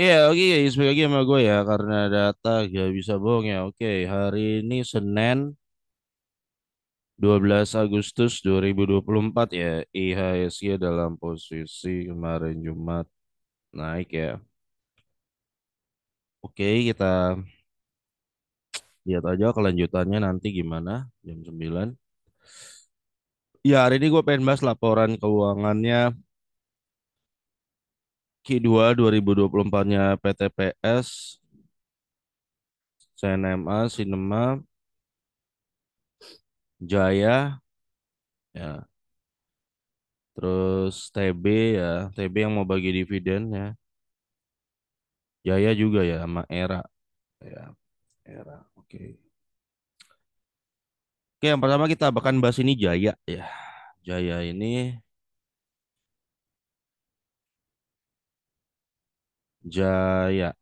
Iya, oke, ya, speak lagi sama gue ya, karena data gak bisa bohong ya. Oke, hari ini Senin 12 Agustus 2024 ya, IHSG dalam posisi kemarin Jumat naik ya. Oke, kita lihat aja kelanjutannya nanti gimana jam 9. Ya, hari ini gue pengen bahas laporan keuangannya Q2 2024-nya PTPS, CNMA, Sinema, Jaya, ya Terus TB ya, TB yang mau bagi dividen ya. Jaya juga ya sama Era. Ya, Era. Oke. Oke, yang pertama kita bahkan bahas ini Jaya ya. Jaya ini Jaya.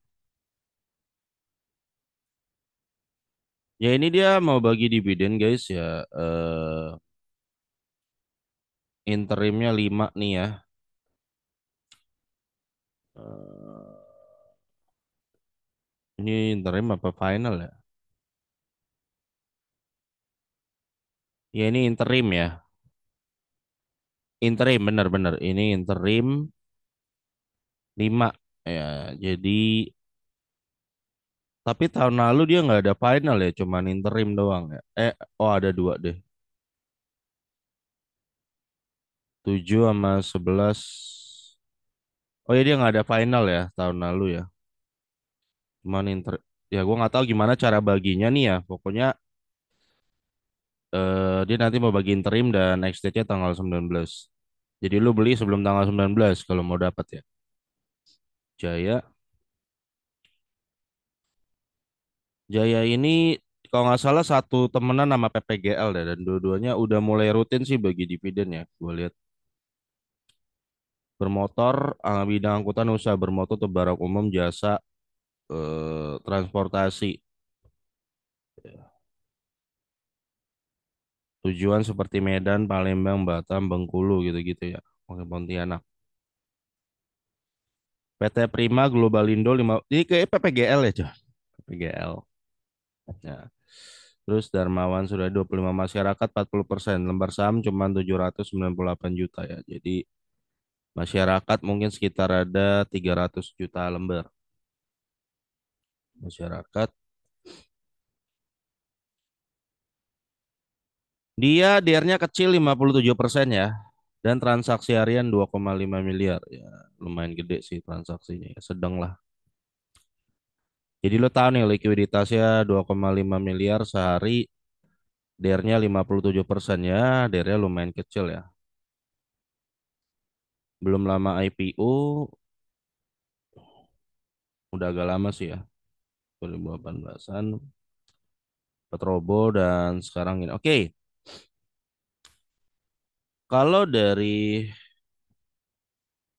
Ya ini dia mau bagi dividen guys ya. Eh, interimnya 5 nih ya. Eh, ini interim apa final ya? Ya ini interim ya. Interim benar-benar. Ini interim 5 ya. Jadi tapi tahun lalu dia nggak ada final ya, cuman interim doang ya. Eh, oh ada dua deh. 7 sama 11. Oh ya dia nggak ada final ya tahun lalu ya. Cuman inter ya gua nggak tahu gimana cara baginya nih ya. Pokoknya eh, dia nanti mau bagi interim dan next date-nya tanggal 19. Jadi lu beli sebelum tanggal 19 kalau mau dapat ya. Jaya. Jaya ini kalau nggak salah satu temenan sama PPGL deh dan dua-duanya udah mulai rutin sih bagi dividen ya. Gue lihat bermotor, ah, bidang angkutan usaha bermotor barang umum jasa eh, transportasi. Tujuan seperti Medan, Palembang, Batam, Bengkulu gitu-gitu ya. Oke, Pontianak. PT Prima Globalindo 5 ini kayak PPGL ya, John. PPGL. Ya. Terus Darmawan sudah 25 masyarakat 40%. Lembar saham cuma 798 juta ya. Jadi masyarakat mungkin sekitar ada 300 juta lembar. Masyarakat Dia DR-nya kecil 57% ya. Dan transaksi harian 2,5 miliar. Ya, lumayan gede sih transaksinya. Ya, sedang lah. Jadi lo tahu nih likuiditasnya 2,5 miliar sehari. DR-nya 57% ya. DR-nya lumayan kecil ya. Belum lama IPO. Udah agak lama sih ya. 2018-an. Petrobo dan sekarang ini. Oke. Kalau dari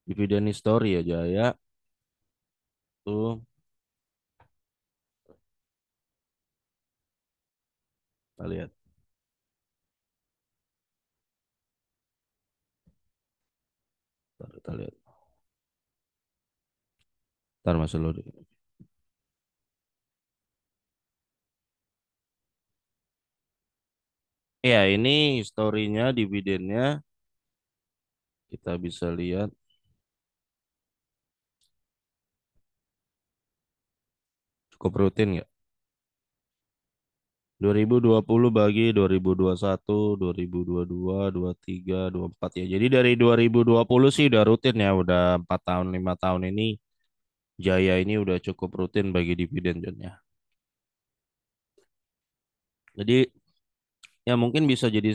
dividen history ya Jaya tuh kita lihat. Ntar kita lihat. Ntar mas lu ya ini historinya dividennya kita bisa lihat cukup rutin ya 2020 bagi 2021, 2022, 23, 24 ya. Jadi dari 2020 sih udah rutin ya, udah 4 tahun, 5 tahun ini Jaya ini udah cukup rutin bagi dividen. Jadi ya mungkin bisa jadi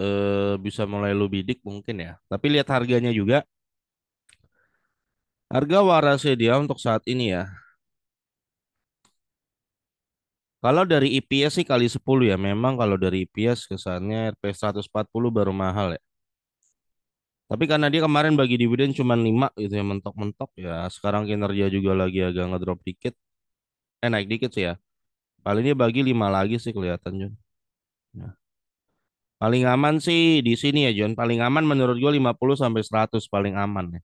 eh, bisa mulai lu bidik mungkin ya. Tapi lihat harganya juga. Harga warasnya dia untuk saat ini ya. Kalau dari EPS sih kali 10 ya. Memang kalau dari EPS kesannya RP 140 baru mahal ya. Tapi karena dia kemarin bagi dividen cuma 5 gitu ya mentok-mentok ya. Sekarang kinerja juga lagi agak ngedrop dikit. Eh naik dikit sih ya. Paling dia bagi 5 lagi sih kelihatan John. Ya. Paling aman sih di sini ya John. Paling aman menurut gue 50 sampai 100 paling aman ya.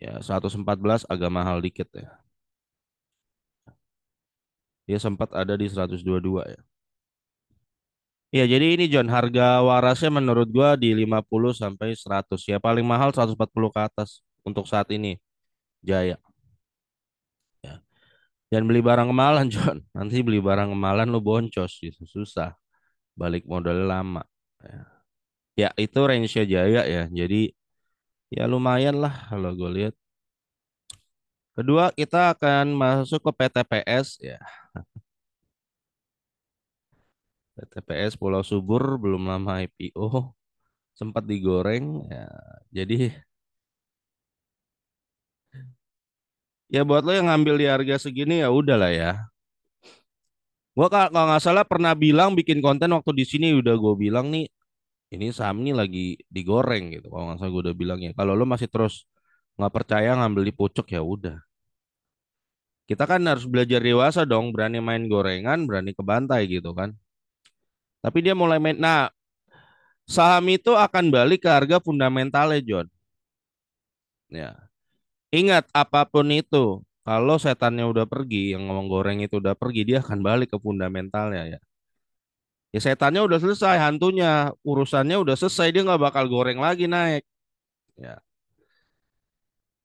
Ya, 114 agak mahal dikit ya. Dia sempat ada di 122 ya. Ya, jadi ini John, harga warasnya menurut gua di 50 sampai 100 ya. Paling mahal 140 ke atas untuk saat ini. Jaya. Dan beli barang kemalan, John. Nanti beli barang kemalan lu boncos gitu, susah. Balik modal lama. Ya, ya itu range-nya Jaya ya. Jadi ya lumayan lah kalau gue lihat. Kedua, kita akan masuk ke PTPS ya. PTPS Pulau Subur belum lama IPO, sempat digoreng ya. Jadi ya buat lo yang ngambil di harga segini ya udahlah ya. Gua kalau nggak salah pernah bilang bikin konten waktu di sini udah gue bilang nih ini saham ini lagi digoreng gitu. Kalau nggak salah gue udah bilang ya. Kalau lo masih terus nggak percaya ngambil di pucuk ya udah. Kita kan harus belajar dewasa dong, berani main gorengan, berani ke bantai gitu kan. Tapi dia mulai main. Nah, saham itu akan balik ke harga fundamentalnya, John. Ya. Ingat apa pun itu, kalau setannya udah pergi, yang ngomong goreng itu udah pergi, dia akan balik ke fundamentalnya ya. Ya setannya udah selesai, hantunya urusannya udah selesai, dia nggak bakal goreng lagi naik. Ya.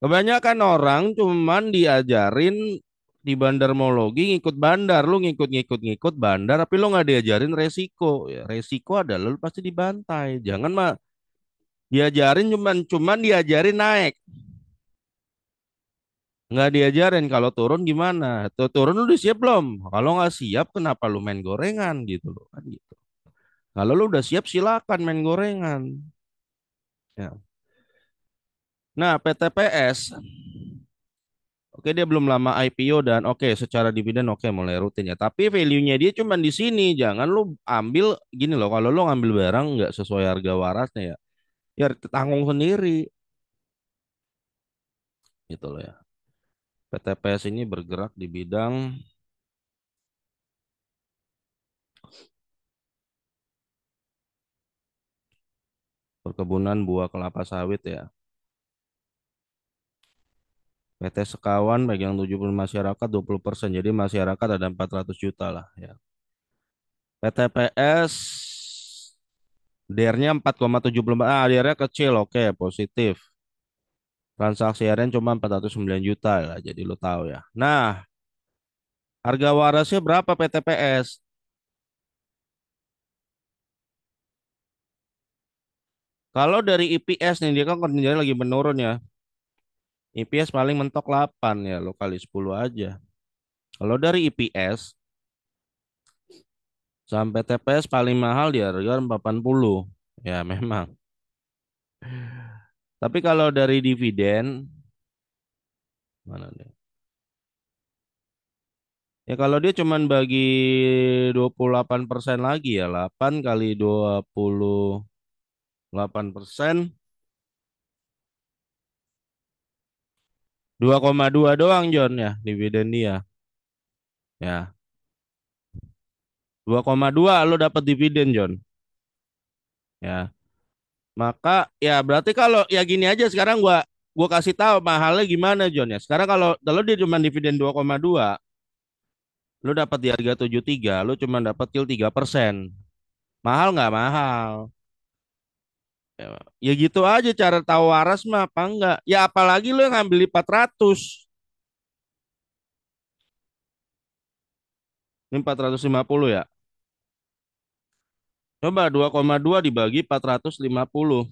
Kebanyakan orang cuman diajarin di bandarmologi ngikut bandar, lu ngikut-ngikut ngikut bandar, tapi lu nggak diajarin resiko. Ya, resiko adalah lu pasti dibantai. Jangan mah diajarin cuman cuman diajarin naik. Nggak diajarin kalau turun gimana? Tuh turun udah siap belum? Kalau nggak siap kenapa lu main gorengan gitu loh kan gitu. Kalau lu udah siap silakan main gorengan. Ya. Nah, PTPS Oke dia belum lama IPO dan oke secara dividen oke mulai rutin ya. Tapi value-nya dia cuma di sini. Jangan lu ambil gini loh. Kalau lu ngambil barang nggak sesuai harga warasnya ya, ya tanggung sendiri. Gitu loh ya. PTPS ini bergerak di bidang perkebunan buah kelapa sawit ya. PT Sekawan pegang 70 masyarakat 20 persen. Jadi masyarakat ada 400 juta lah ya. PTPS DR-nya 4,74. Ah, DR-nya kecil, oke, positif. Transaksi harian cuma 409 juta lah, jadi lo tahu ya. Nah, harga warasnya berapa PTPS? Kalau dari IPS nih, dia kan kerjanya lagi menurun ya. IPS paling mentok 8 ya, lo kali 10 aja. Kalau dari IPS, sampai TPS paling mahal di harga 80. Ya memang. Tapi kalau dari dividen, mana nih? Ya kalau dia cuman bagi 28% lagi ya, 8 kali 28 persen 2,2 doang John ya dividen dia. Ya. 2,2 lo dapat dividen John. Ya. Maka ya berarti kalau ya gini aja sekarang gua gua kasih tahu mahalnya gimana John ya. Sekarang kalau kalau dia cuma dividen 2,2 lu dapat di harga 73, lu cuma dapat yield 3%. Mahal nggak mahal? Ya, ya gitu aja cara tahu waras mah apa enggak. Ya apalagi lu yang ngambil di 400. Ini 450 ya. Coba 2,2 dibagi 450.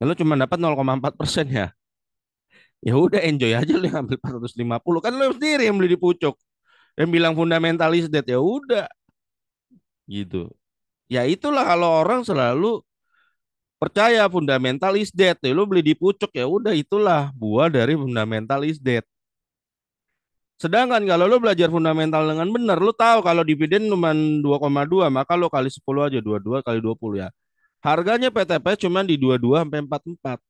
Lalu cuma dapat 0,4 persen ya. Ya udah enjoy aja lu yang ambil 450. Kan lu sendiri yang beli di pucuk. Yang bilang fundamentalis dead ya udah. Gitu. Ya itulah kalau orang selalu percaya fundamental is dead ya lu beli di pucuk ya udah itulah buah dari fundamental is dead sedangkan kalau lu belajar fundamental dengan benar lu tahu kalau dividen cuma 2,2 maka lu kali 10 aja 22 kali 20 ya. Harganya PTP cuma di 22 sampai 44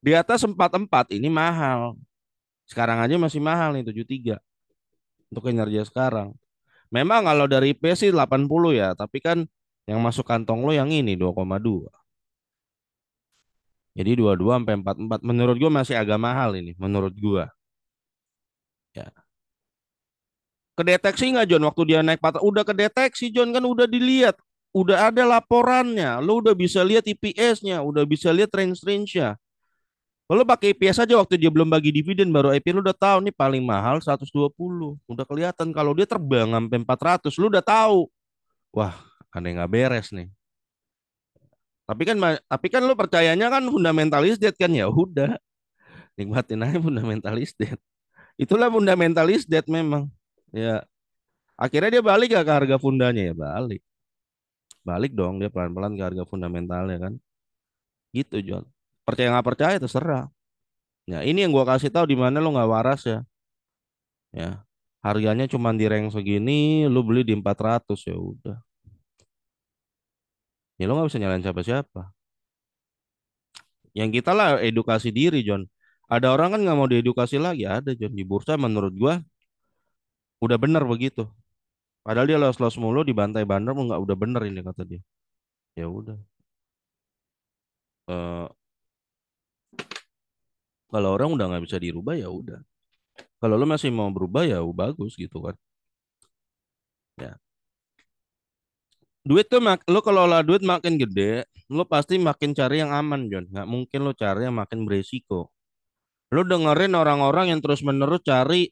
di atas 44 ini mahal. Sekarang aja masih mahal nih 73 untuk kinerja sekarang. Memang kalau dari IP sih 80 ya tapi kan yang masuk kantong lo yang ini 2,2 Jadi 22 sampai 44 menurut gua masih agak mahal ini menurut gua. Ya. Kedeteksi nggak John waktu dia naik patah? Udah kedeteksi John kan udah dilihat. Udah ada laporannya. Lo udah bisa lihat IPS-nya, udah bisa lihat range-range-nya. Lo pakai IPS aja waktu dia belum bagi dividen baru IPS lu udah tahu nih paling mahal 120. Udah kelihatan kalau dia terbang sampai 400 lu udah tahu. Wah, yang nggak beres nih. Tapi kan tapi kan lu percayanya kan fundamentalis dead kan ya udah nikmatin aja fundamentalis dead. Itulah fundamentalis dead memang. Ya, akhirnya dia balik gak ke harga fundanya ya balik. Balik dong dia pelan-pelan ke harga fundamentalnya kan. Gitu John. Percaya nggak percaya terserah. Ya ini yang gua kasih tahu di mana lo nggak waras ya. Ya harganya cuma di rank segini, lu beli di 400 ya udah. Ya lo nggak bisa nyalain siapa-siapa. Yang kita lah edukasi diri John. Ada orang kan nggak mau diedukasi lagi, ada John di bursa menurut gua udah bener begitu. Padahal dia los-los mulu dibantai bandar nggak udah bener ini kata dia. Ya udah. Eh, kalau orang udah nggak bisa dirubah ya udah. Kalau lo masih mau berubah ya bagus gitu kan. Ya. Duit tuh mak lo kalau lah duit makin gede, lo pasti makin cari yang aman, John. Nggak mungkin lo cari yang makin beresiko. Lo dengerin orang-orang yang terus-menerus cari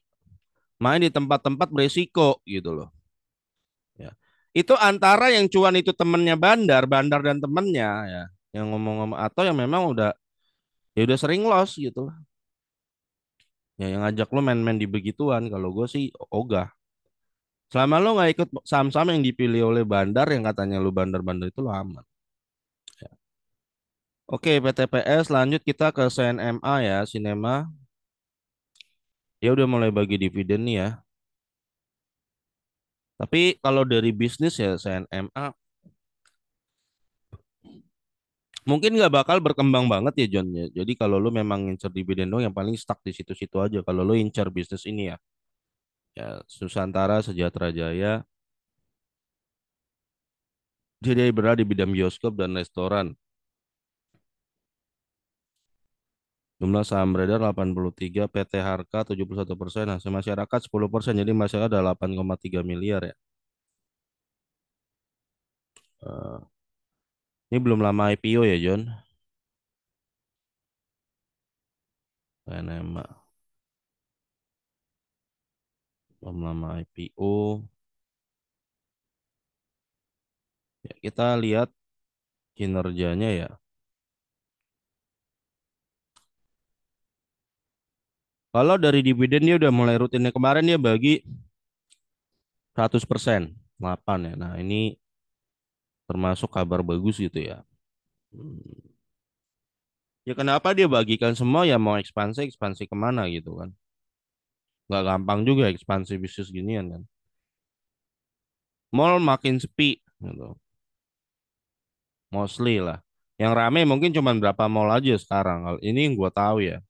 main di tempat-tempat beresiko gitu loh. Ya. Itu antara yang cuan itu temennya Bandar, Bandar dan temennya ya, yang ngomong-ngomong atau yang memang udah ya udah sering loss gitu lah. Ya yang ngajak lo main-main di begituan kalau gue sih ogah. Selama lo nggak ikut saham-saham yang dipilih oleh Bandar yang katanya lo Bandar-Bandar itu lo aman. Oke, PTPS lanjut kita ke CNMA ya, Sinema. Ya udah mulai bagi dividen nih ya. Tapi kalau dari bisnis ya CNMA mungkin nggak bakal berkembang banget ya John ya. Jadi kalau lo memang ngincer dividen dong yang paling stuck di situ-situ aja. Kalau lo incer bisnis ini ya. Ya Nusantara, Sejahtera Jaya. Jadi berada di bidang bioskop dan restoran. Jumlah saham beredar 83, PT Harka 71 persen, hasil masyarakat 10 persen, jadi masyarakat ada 8,3 miliar ya. Uh, ini belum lama IPO ya John. PNM. Belum lama IPO. Ya, kita lihat kinerjanya ya. Kalau dari dividen dia udah mulai rutinnya kemarin dia bagi 100%, 8 ya. Nah, ini termasuk kabar bagus gitu ya. Hmm. Ya kenapa dia bagikan semua ya mau ekspansi ekspansi ke mana gitu kan? Gak gampang juga ekspansi bisnis ginian kan. Mall makin sepi gitu. Mostly lah. Yang rame mungkin cuma berapa mall aja sekarang. Ini yang gue tahu ya.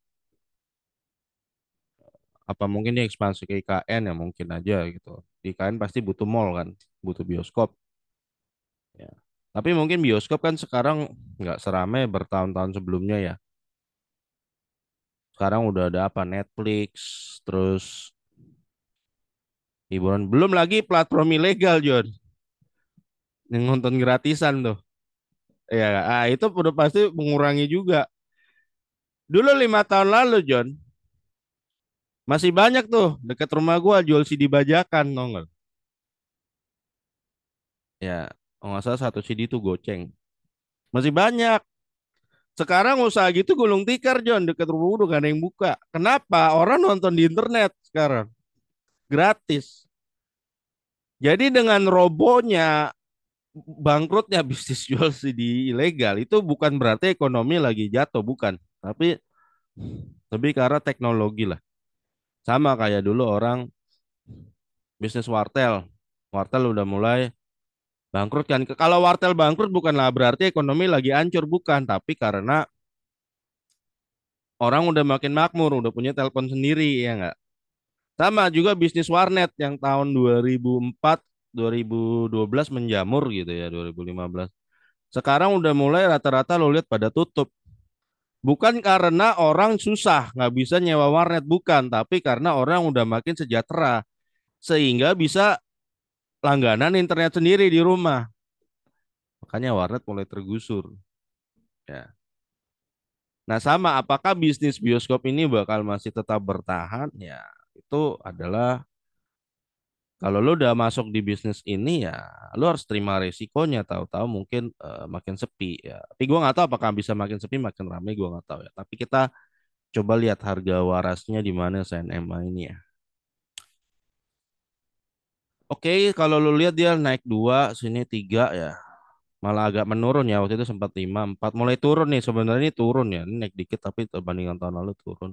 Apa mungkin dia ekspansi ke IKN ya mungkin aja gitu. Di IKN pasti butuh mall kan, butuh bioskop. Ya. Tapi mungkin bioskop kan sekarang nggak seramai bertahun-tahun sebelumnya ya. Sekarang udah ada apa Netflix, terus hiburan. Belum lagi platform ilegal, John. Yang nonton gratisan tuh. Ya, ah, itu udah pasti mengurangi juga. Dulu lima tahun lalu, John, masih banyak tuh dekat rumah gua jual CD bajakan, nongol. Ya, Oh nggak salah satu CD itu goceng. Masih banyak. Sekarang usaha gitu gulung tikar John deket rumah udah gak ada yang buka. Kenapa? Orang nonton di internet sekarang. Gratis. Jadi dengan robonya bangkrutnya bisnis jual CD ilegal itu bukan berarti ekonomi lagi jatuh bukan. Tapi lebih karena teknologi lah. Sama kayak dulu orang bisnis wartel. Wartel udah mulai bangkrut kan. Kalau wartel bangkrut bukanlah berarti ekonomi lagi hancur bukan, tapi karena orang udah makin makmur, udah punya telepon sendiri ya enggak. Sama juga bisnis warnet yang tahun 2004 2012 menjamur gitu ya 2015. Sekarang udah mulai rata-rata lo lihat pada tutup. Bukan karena orang susah nggak bisa nyewa warnet, bukan, tapi karena orang udah makin sejahtera sehingga bisa langganan internet sendiri di rumah. Makanya warnet mulai tergusur. Ya. Nah, sama apakah bisnis bioskop ini bakal masih tetap bertahan? Ya, itu adalah kalau lu udah masuk di bisnis ini ya lu harus terima resikonya tahu-tahu mungkin uh, makin sepi ya. Tapi gua nggak tahu apakah bisa makin sepi makin ramai gua nggak tahu ya. Tapi kita coba lihat harga warasnya di mana CNMA ini ya. Oke, kalau lu lihat dia naik dua, sini tiga ya. Malah agak menurun ya. Waktu itu sempat lima, empat. Mulai turun nih. Sebenarnya ini turun ya. Ini naik dikit tapi terbandingkan tahun lalu turun.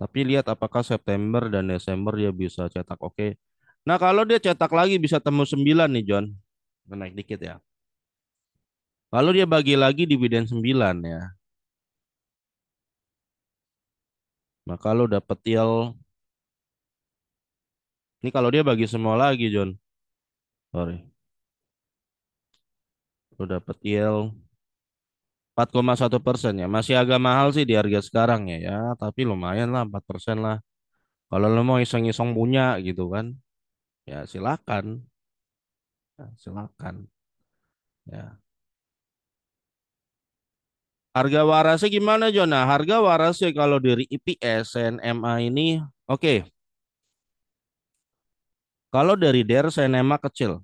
Tapi lihat apakah September dan Desember dia bisa cetak oke. Nah, kalau dia cetak lagi bisa temu 9 nih, John. Naik dikit ya. Lalu dia bagi lagi dividen 9 ya. Maka lo dapet yield ini kalau dia bagi semua lagi, John. Sorry. Lo dapet yield 4,1 persen ya. Masih agak mahal sih di harga sekarang ya. Ya, tapi lumayan lah 4 persen lah. Kalau lo mau iseng-iseng punya gitu kan, ya silakan. Ya, silakan. Ya. Harga warasnya gimana, John? Nah, harga warasnya kalau dari IPS CNMA ini, oke. Okay. Kalau dari DER CNMA kecil.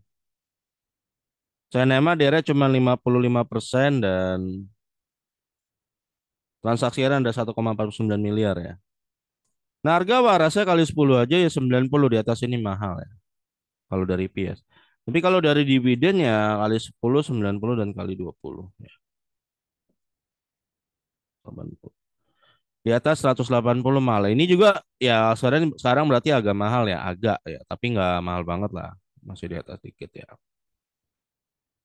CNMA DER cuma 55% dan transaksi ada 1,49 miliar ya. Nah, harga warasnya kali 10 aja ya 90 di atas ini mahal ya. Kalau dari IPS. Tapi kalau dari dividen ya kali 10, 90 dan kali 20 ya. Di atas 180 mahal. Ini juga ya sekarang sekarang berarti agak mahal ya, agak ya, tapi nggak mahal banget lah. Masih di atas dikit ya.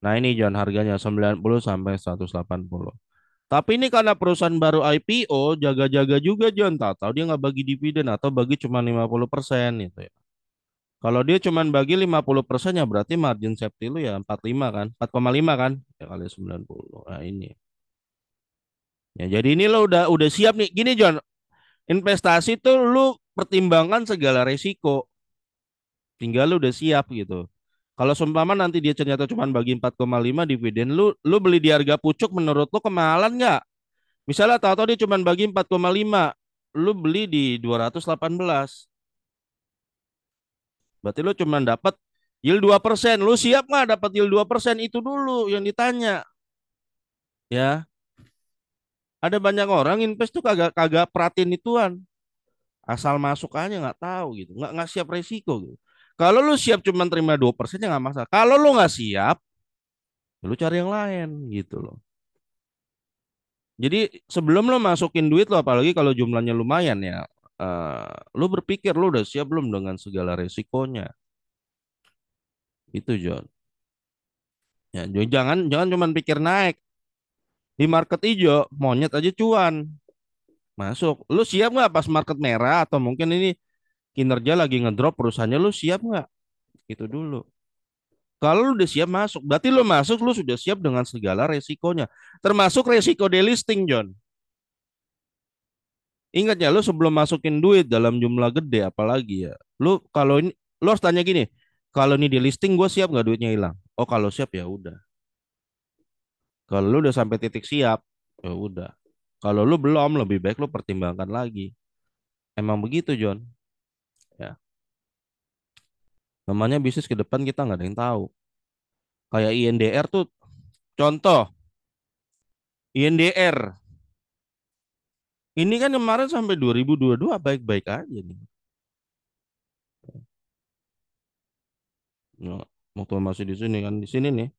Nah, ini John harganya 90 sampai 180. Tapi ini karena perusahaan baru IPO, jaga-jaga juga John. Tahu-tahu dia nggak bagi dividen atau bagi cuma 50% itu ya. Kalau dia cuma bagi 50 persen ya berarti margin safety lu ya 45 kan, 4,5 kan, ya kali 90. Nah ini. Ya, jadi ini lo udah udah siap nih. Gini John, investasi tuh lu pertimbangkan segala resiko. Tinggal lu udah siap gitu. Kalau seumpama nanti dia ternyata cuma bagi 4,5 dividen, lu lu beli di harga pucuk menurut lu kemahalan nggak? Misalnya tahu-tahu dia cuma bagi 4,5, lu beli di 218. Berarti lu cuma dapat yield 2%. Lu siap nggak dapat yield 2%? Itu dulu yang ditanya. Ya. Ada banyak orang invest tuh kagak kagak perhatiin ituan. Asal masuk aja nggak tahu gitu, nggak nggak siap resiko gitu. Kalau lu siap cuma terima dua persen ya nggak masalah. Kalau lu nggak siap, ya lu cari yang lain gitu loh. Jadi sebelum lo masukin duit lo, apalagi kalau jumlahnya lumayan ya, uh, lu berpikir lu udah siap belum dengan segala resikonya. Itu John. Ya, jangan jangan cuma pikir naik, di market hijau monyet aja cuan. Masuk. Lu siap nggak pas market merah? Atau mungkin ini kinerja lagi ngedrop perusahaannya lu siap nggak? Itu dulu. Kalau lu udah siap masuk. Berarti lu masuk lu sudah siap dengan segala resikonya. Termasuk resiko delisting John ingat ya lu sebelum masukin duit dalam jumlah gede apalagi ya lu kalau ini lu harus tanya gini kalau ini delisting gue siap nggak duitnya hilang oh kalau siap ya udah kalau lu udah sampai titik siap, ya udah. Kalau lu belum, lebih baik lu pertimbangkan lagi. Emang begitu, John. Ya. Namanya bisnis ke depan kita nggak ada yang tahu. Kayak INDR tuh contoh. INDR. Ini kan kemarin sampai 2022 baik-baik aja nih. Nah, waktu masih di sini kan di sini nih.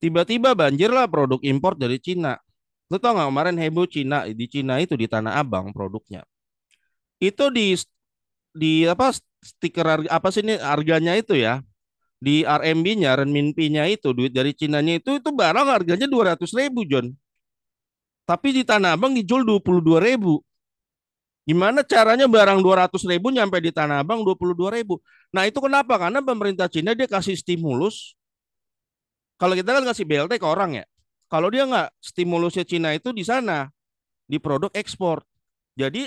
Tiba-tiba banjir lah produk impor dari Cina. Lu tau gak kemarin heboh Cina di Cina itu di Tanah Abang produknya. Itu di di apa stiker apa sih ini harganya itu ya di RMB-nya, renminbi-nya itu duit dari Cina-nya itu itu barang harganya dua ratus ribu John. Tapi di Tanah Abang dijual dua puluh dua ribu. Gimana caranya barang dua ratus ribu nyampe di Tanah Abang dua puluh dua ribu? Nah itu kenapa? Karena pemerintah Cina dia kasih stimulus kalau kita kan kasih BLT ke orang ya. Kalau dia nggak, stimulusnya Cina itu di sana, di produk ekspor. Jadi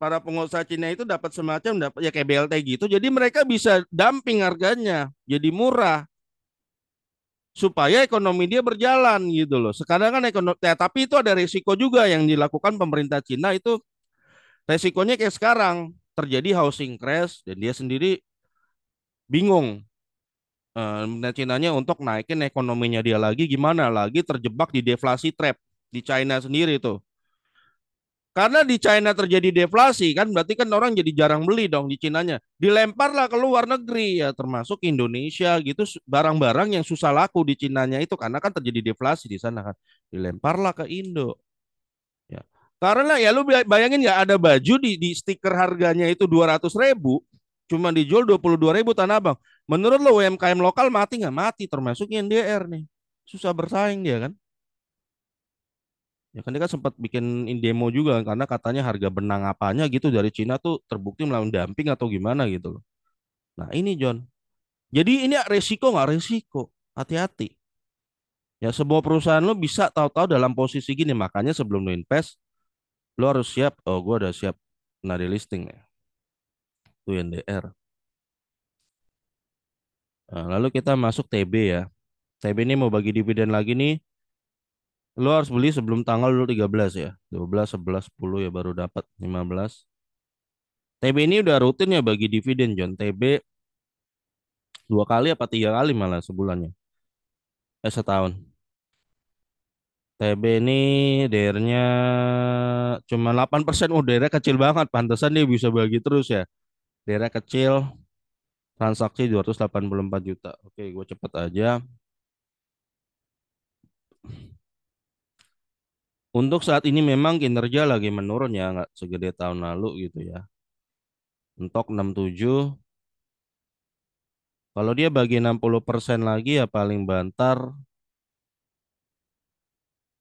para pengusaha Cina itu dapat semacam dapat ya kayak BLT gitu. Jadi mereka bisa dumping harganya, jadi murah supaya ekonomi dia berjalan gitu loh. Sekarang kan ekonomi, ya, tapi itu ada risiko juga yang dilakukan pemerintah Cina itu resikonya kayak sekarang terjadi housing crash dan dia sendiri bingung eh, Cina-nya untuk naikin ekonominya dia lagi gimana lagi terjebak di deflasi trap di China sendiri tuh. Karena di China terjadi deflasi kan berarti kan orang jadi jarang beli dong di Cinanya. Dilemparlah ke luar negeri ya termasuk Indonesia gitu barang-barang yang susah laku di Cinanya itu karena kan terjadi deflasi di sana kan. Dilemparlah ke Indo. Ya. Karena ya lu bayangin nggak ada baju di, di stiker harganya itu dua ratus ribu cuma dijual dua puluh dua ribu Tanah Abang. Menurut lo UMKM lokal mati nggak mati termasuk NDR nih. Susah bersaing dia kan. Ya kan dia kan sempat bikin demo juga kan, karena katanya harga benang apanya gitu dari Cina tuh terbukti melawan dumping atau gimana gitu loh. Nah ini John. Jadi ini resiko nggak resiko? Hati-hati. Ya sebuah perusahaan lo bisa tahu-tahu dalam posisi gini. Makanya sebelum lo invest, lo harus siap. Oh gue udah siap nari listing ya. Itu NDR. Nah, lalu kita masuk TB ya. TB ini mau bagi dividen lagi nih Lu harus beli sebelum tanggal dulu 13 ya. 12, 11, 10 ya baru dapat 15. TB ini udah rutin ya bagi dividen John. TB dua kali apa tiga kali malah sebulannya. Eh setahun. TB ini DR-nya cuma 8%. Oh, DR kecil banget. Pantesan dia bisa bagi terus ya. DR kecil. Transaksi 284 juta. Oke, gue cepet aja. Untuk saat ini memang kinerja lagi menurun ya, nggak segede tahun lalu gitu ya. Untuk 67, kalau dia bagi 60% lagi ya paling bantar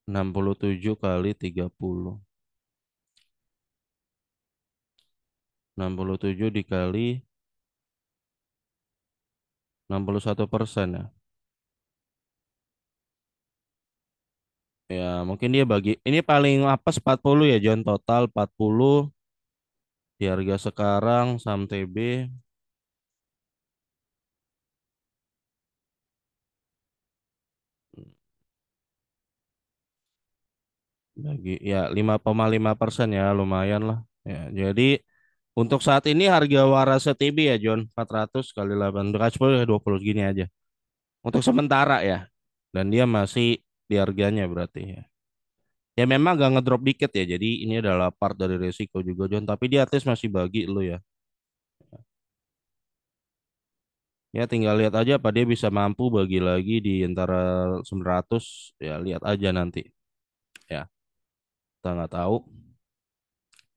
67 kali 30. 67 dikali 61 persen ya. Ya, mungkin dia bagi ini paling apa 40 ya John. Total 40 di harga sekarang saham TB bagi ya 5,5 persen ya lumayan lah. Ya jadi untuk saat ini harga waras TB ya John 400 kali 8 10 20 gini aja. Untuk sementara ya dan dia masih di harganya berarti ya. Ya memang gak ngedrop dikit ya. Jadi ini adalah part dari resiko juga John. Tapi dia at masih bagi lo ya. Ya tinggal lihat aja apa dia bisa mampu bagi lagi di antara 900 ya lihat aja nanti. Ya. Kita nggak tahu.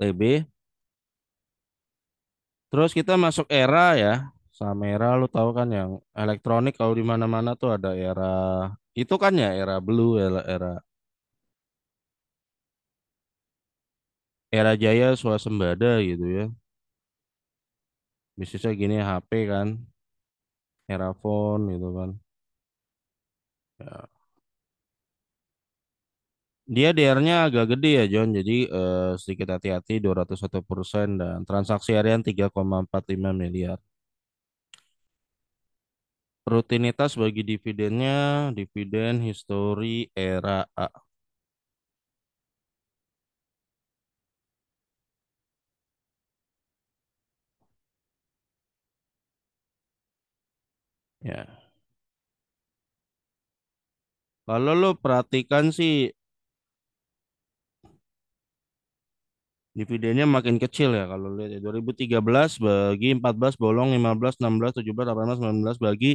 TB. Terus kita masuk era ya. Sama era lu tahu kan yang elektronik kalau di mana-mana tuh ada era itu kan ya era blue, era, era era jaya swasembada gitu ya. Bisnisnya gini HP kan, era phone gitu kan. Ya. Dia DR-nya agak gede ya John, jadi eh, sedikit hati-hati 201 persen dan transaksi harian 3,45 miliar. Rutinitas bagi dividennya, dividen histori era A. Ya. Kalau lo perhatikan sih dividennya makin kecil ya kalau lihat ya. 2013 bagi 14 bolong 15 16 17 18 19 bagi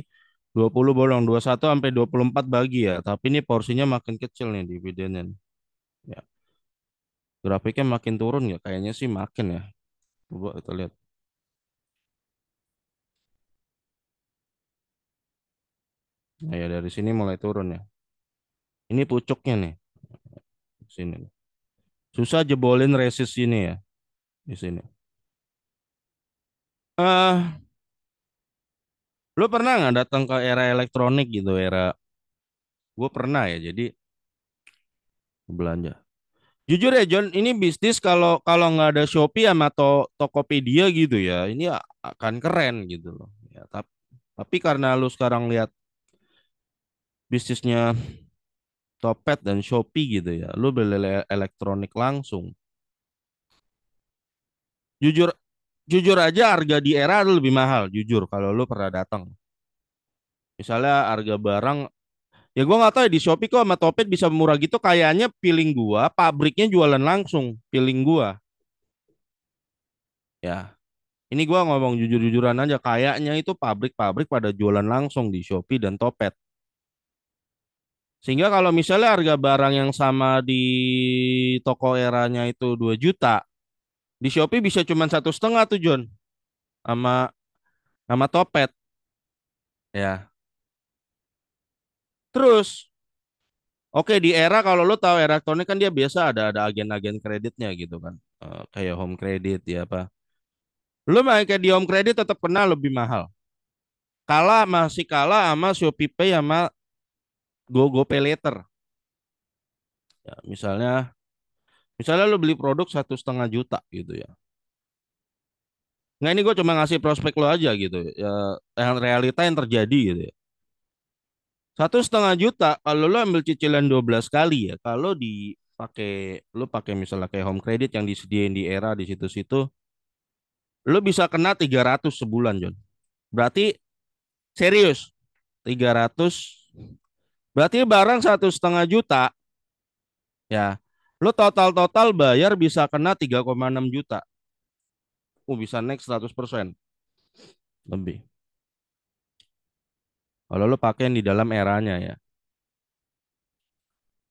20 bolong 21 sampai 24 bagi ya. Tapi ini porsinya makin kecil nih dividennya. Ya. Grafiknya makin turun ya kayaknya sih makin ya. Coba kita lihat. Nah ya dari sini mulai turun ya. Ini pucuknya nih. Sini. Susah jebolin resist ini ya. Di sini. Eh uh, Lu pernah nggak datang ke era elektronik gitu, era gue pernah ya jadi belanja. Jujur ya John, ini bisnis kalau kalau nggak ada Shopee sama to Tokopedia gitu ya, ini akan keren gitu loh. Ya, tapi tapi karena lu sekarang lihat bisnisnya Topet dan Shopee gitu ya, lu beli elektronik langsung. Jujur jujur aja harga di era lebih mahal, jujur kalau lu pernah datang. Misalnya harga barang Ya gue nggak tahu ya di Shopee kok sama Topet bisa murah gitu. Kayaknya piling gua pabriknya jualan langsung piling gua. Ya, ini gua ngomong jujur-jujuran aja. Kayaknya itu pabrik-pabrik pada jualan langsung di Shopee dan Topet. Sehingga kalau misalnya harga barang yang sama di toko eranya itu 2 juta, di Shopee bisa cuma satu setengah tuh John, sama sama Topet. Ya, Terus, oke di era kalau lo tahu era elektronik kan dia biasa ada ada agen-agen kreditnya gitu kan, Eh, kayak home credit ya apa. Lo main kayak di home credit tetap kena lebih mahal. Kalah masih kalah sama Shopee Pay sama GoGo Pay Later. Ya, misalnya, misalnya lo beli produk satu setengah juta gitu ya. Nggak ini gue cuma ngasih prospek lo aja gitu ya, yang realita yang terjadi gitu ya. Satu setengah juta kalau lo ambil cicilan 12 kali ya. Kalau dipakai lo pakai misalnya kayak home credit yang disediain di era di situ-situ lo bisa kena 300 sebulan, John. Berarti serius 300 berarti barang satu setengah juta ya lo total total bayar bisa kena 3,6 juta. Oh, bisa naik 100% lebih. Kalau lo pakai di dalam eranya ya.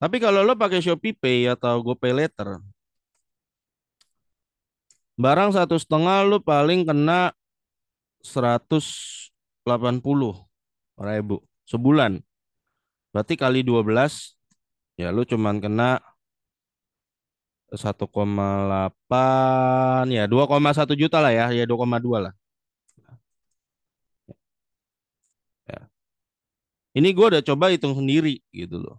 Tapi kalau lo pakai Shopee Pay atau GoPay Later, barang satu setengah lo paling kena 180 ribu sebulan. Berarti kali 12 ya lo cuman kena 1,8 ya 2,1 juta lah ya ya 2,2 lah. Ya. Ini gue udah coba hitung sendiri gitu loh.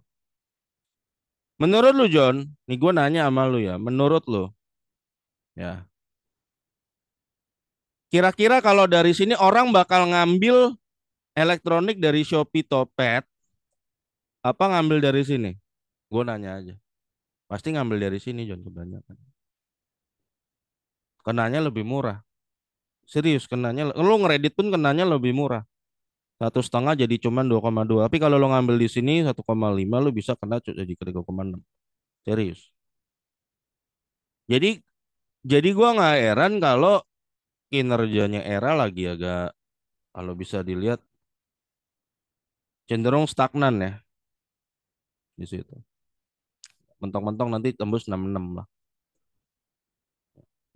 Menurut lu John, nih gue nanya sama lu ya, menurut lu, ya, kira-kira kalau dari sini orang bakal ngambil elektronik dari Shopee Topet, apa ngambil dari sini? Gue nanya aja. Pasti ngambil dari sini John kebanyakan. Kenanya lebih murah. Serius kenanya, lu ngeredit pun kenanya lebih murah. Satu setengah jadi cuman 2,2 tapi kalau lo ngambil di sini 1,5 lo bisa kena jadi ke 3,6 serius. Jadi jadi gua nggak heran kalau kinerjanya era lagi agak kalau bisa dilihat cenderung stagnan ya di situ mentok-mentok nanti tembus 66 lah.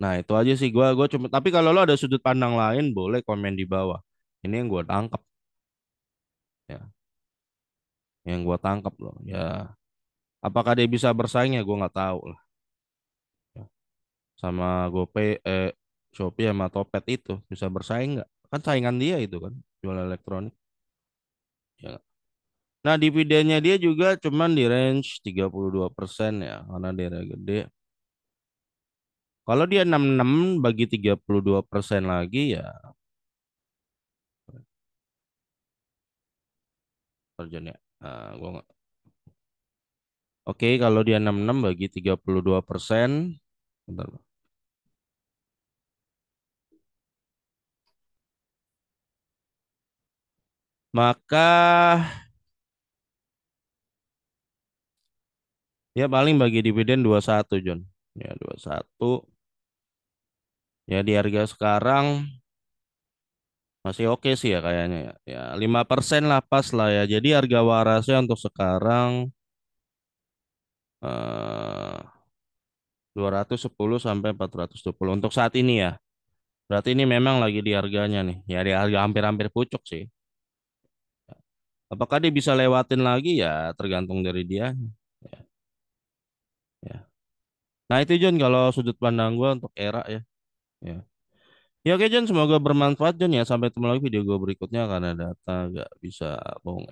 Nah itu aja sih gua gua cuma tapi kalau lo ada sudut pandang lain boleh komen di bawah. Ini yang gua tangkap ya. Yang gue tangkap loh ya. Apakah dia bisa bersaing ya gue nggak tahu lah. Ya. sama GoPay eh Shopee sama Topet itu bisa bersaing nggak? Kan saingan dia itu kan jual elektronik. Ya nah dividennya dia juga cuman di range 32% ya karena dia gede kalau dia 66 bagi 32% lagi ya Arjun ya. Uh, gua nggak. Oke, kalau dia 66 bagi 32 persen. Bentar. Maka ya paling bagi dividen 21 John. Ya 21. Ya di harga sekarang masih oke sih ya kayaknya ya. Ya 5% lah pas lah ya. Jadi harga warasnya untuk sekarang eh 210 sampai 420 untuk saat ini ya. Berarti ini memang lagi di harganya nih. Ya di harga hampir-hampir pucuk sih. Apakah dia bisa lewatin lagi ya tergantung dari dia. Nah itu John kalau sudut pandang gue untuk era ya. Ya. Ya oke John, semoga bermanfaat John ya. Sampai ketemu lagi video gue berikutnya karena data gak bisa bohong.